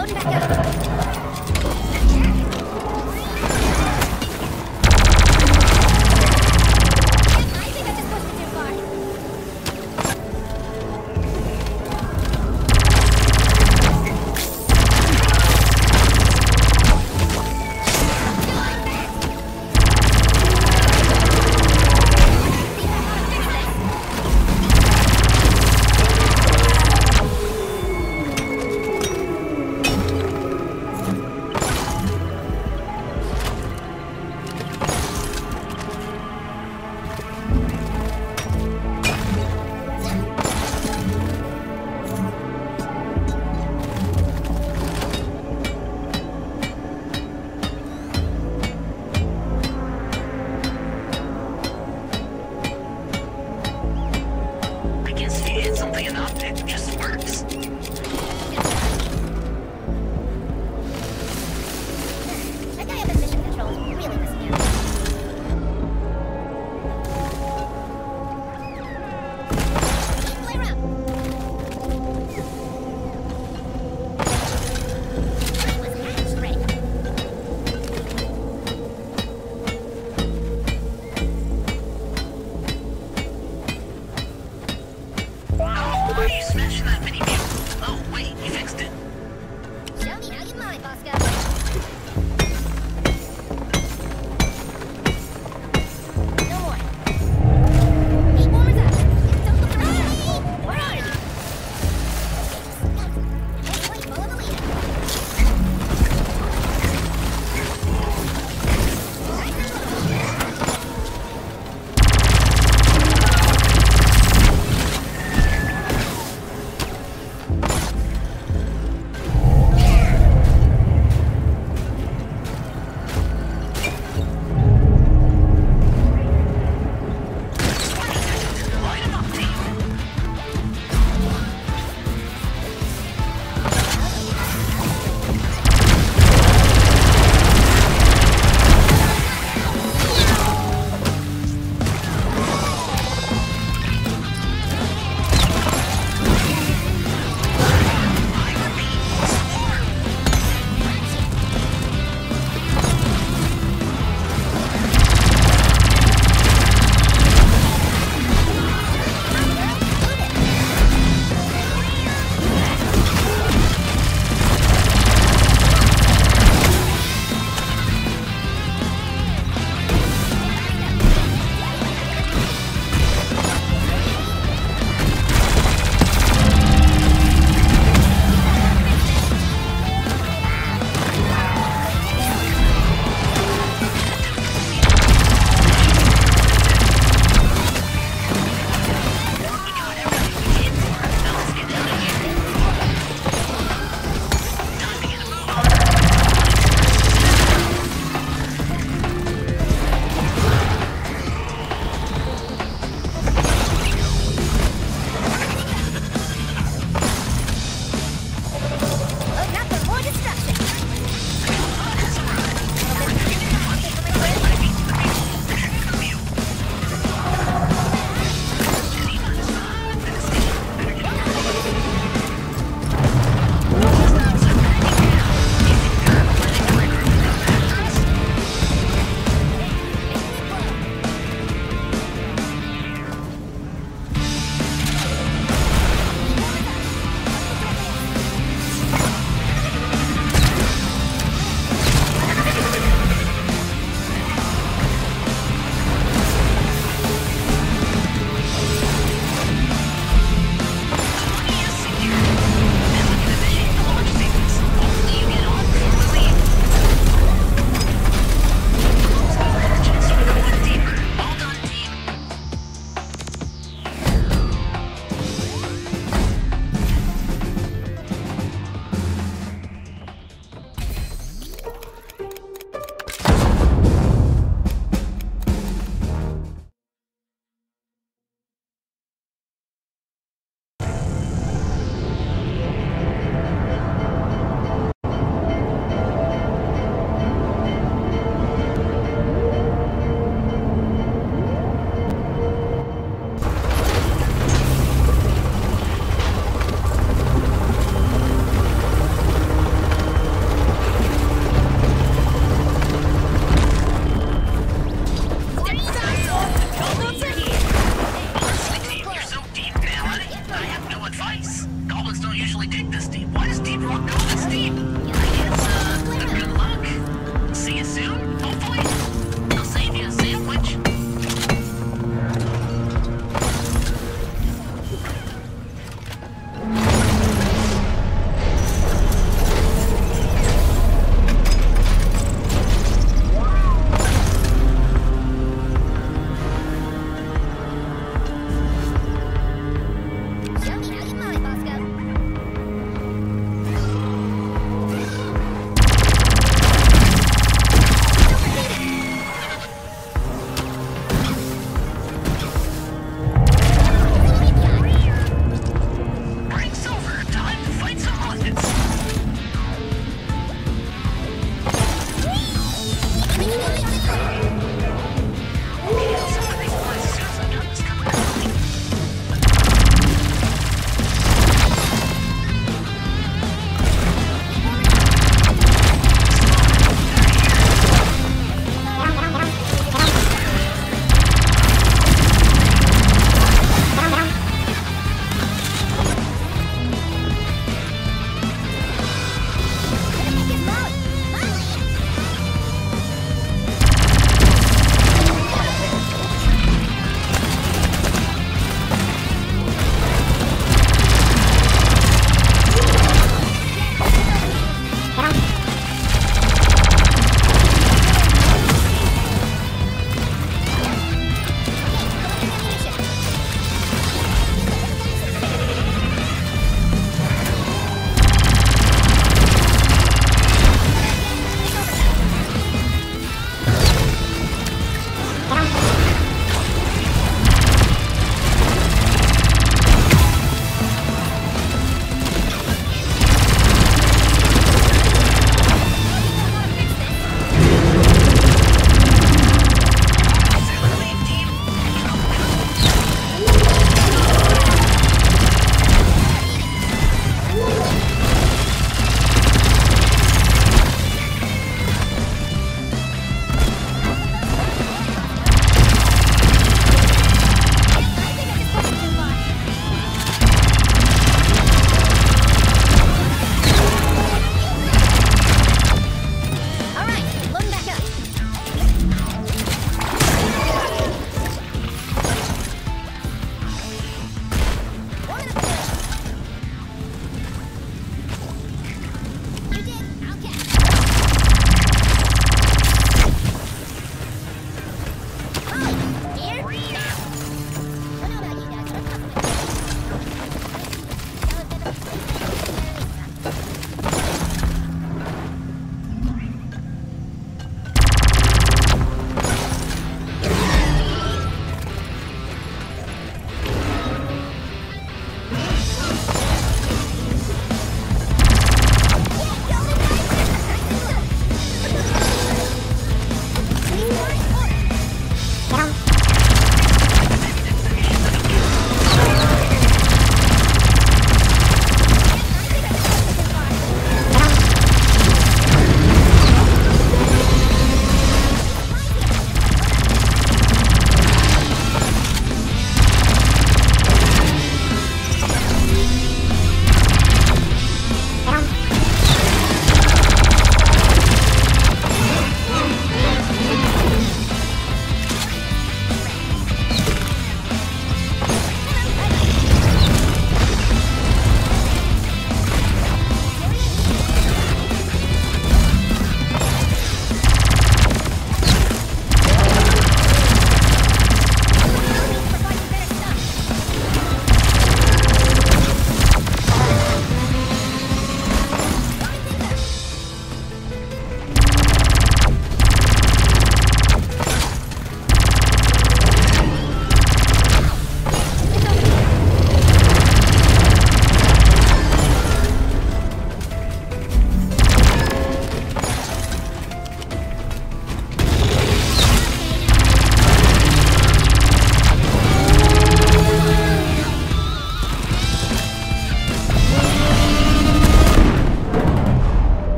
Hãy subscribe cho An optic just